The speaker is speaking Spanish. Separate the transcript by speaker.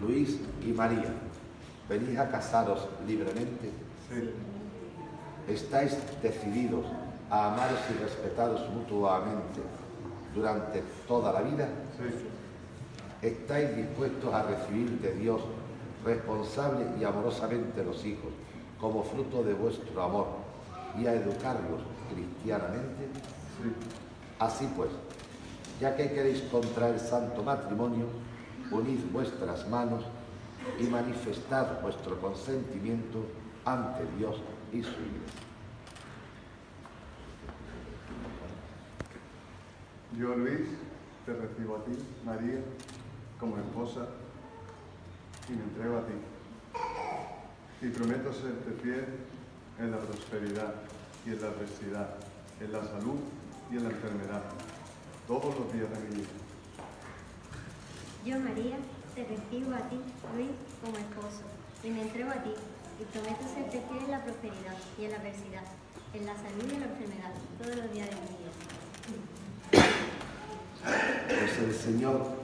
Speaker 1: Luis y María, venís a casaros libremente.
Speaker 2: Sí.
Speaker 1: ¿Estáis decididos a amaros y respetaros mutuamente durante toda la vida?
Speaker 2: Sí.
Speaker 1: ¿Estáis dispuestos a recibir de Dios responsable y amorosamente los hijos como fruto de vuestro amor y a educarlos cristianamente?
Speaker 2: Sí.
Speaker 1: Así pues, ya que queréis contraer santo matrimonio, unid vuestras manos y manifestad vuestro consentimiento ante Dios y su iglesia.
Speaker 2: Yo, Luis, te recibo a ti, María, como esposa y me entrego a ti. Y prometo serte fiel en la prosperidad y en la adversidad, en la salud y en la enfermedad, todos los días de mi vida.
Speaker 3: Yo, María, te recibo a ti, Luis, como esposo, y me entrego a ti, y prometo serte fiel en la prosperidad y en la adversidad, en la salud y en la enfermedad, todos los días de mi vida.
Speaker 1: Pues el Señor